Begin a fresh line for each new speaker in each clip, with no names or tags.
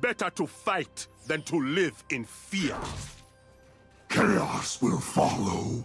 Better to fight than to live in fear.
Chaos will follow.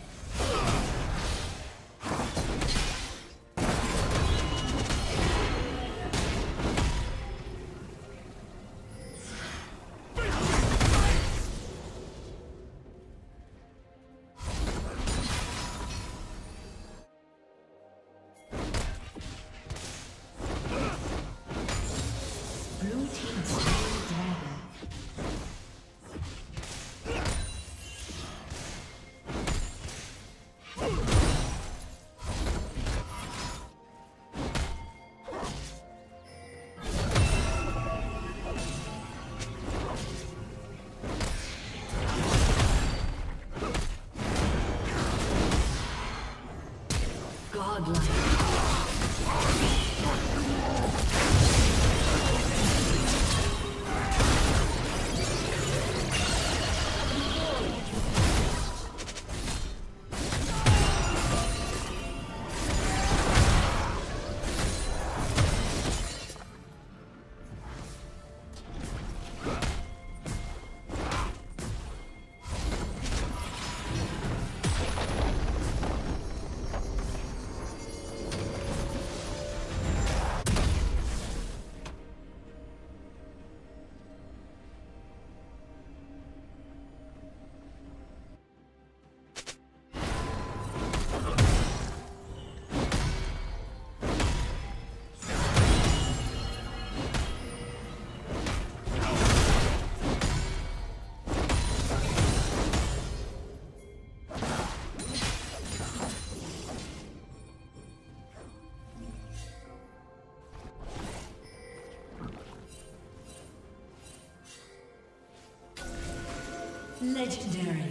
Legendary.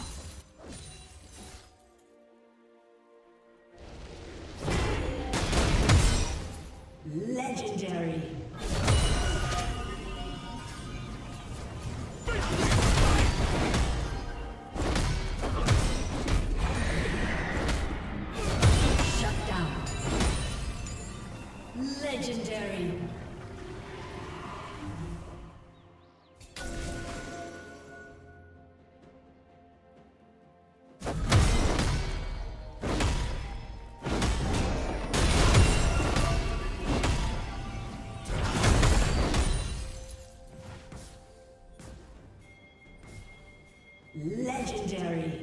Legendary.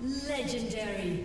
Legendary.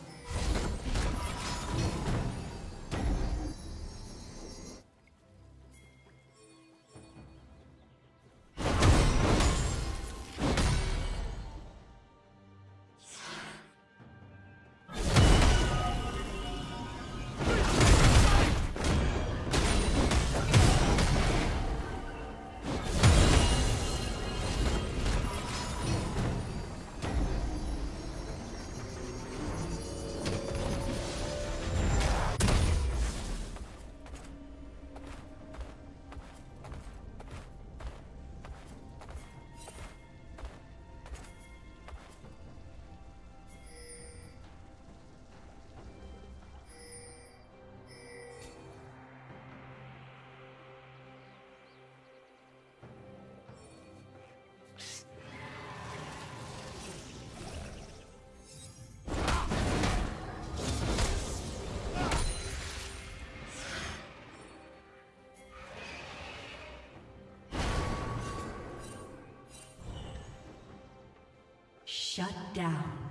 Shut down.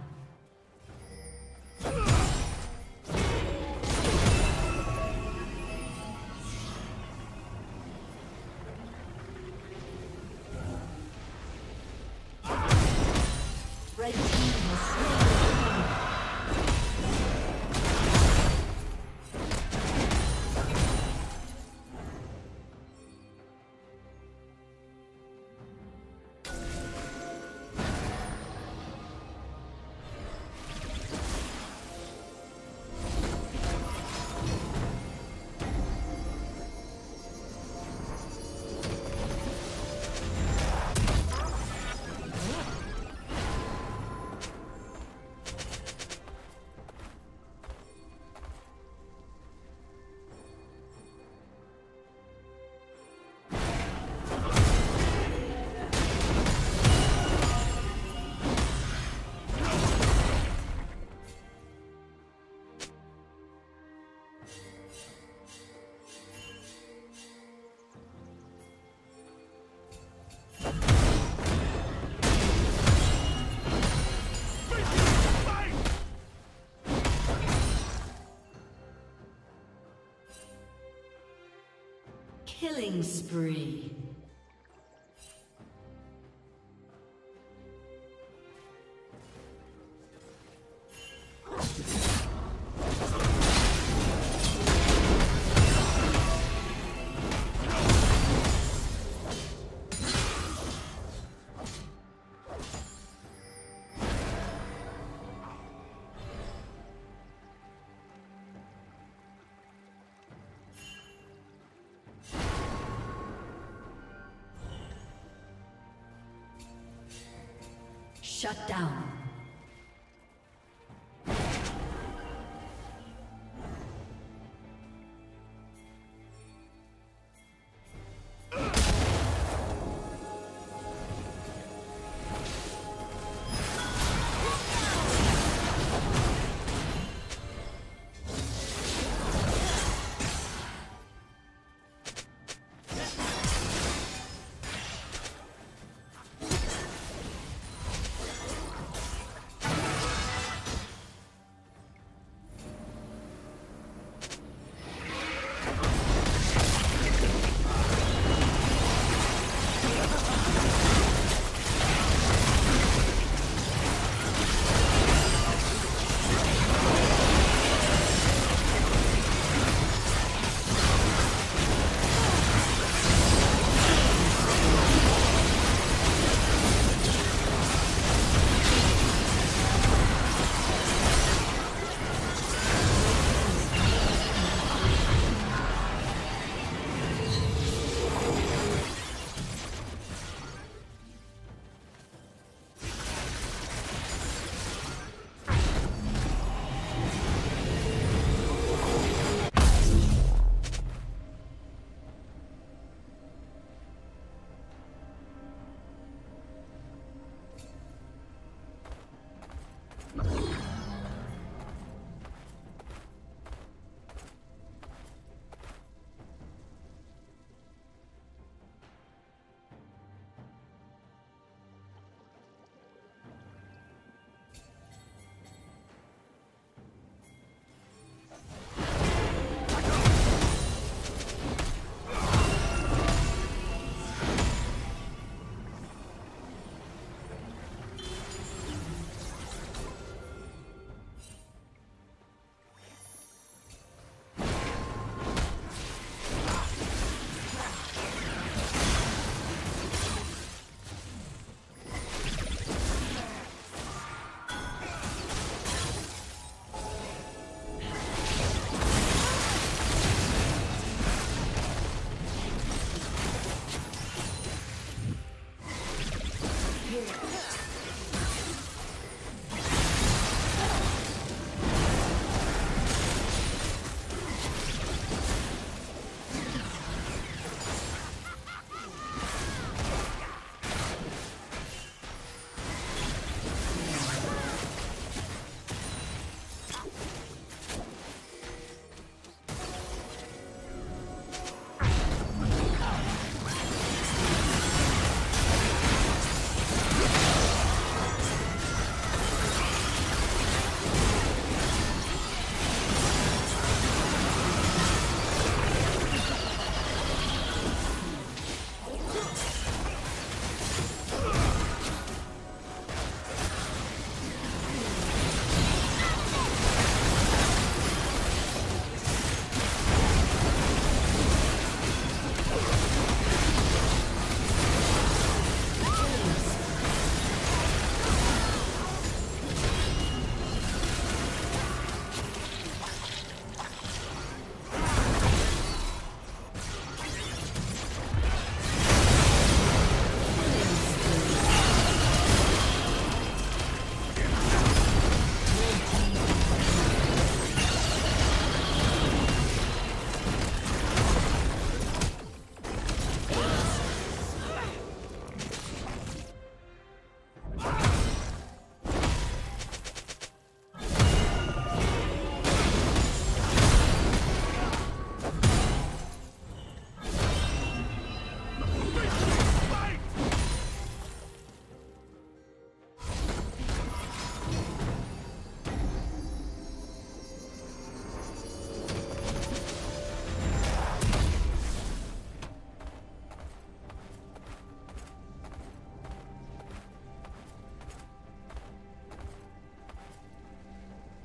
Spree. Shut down.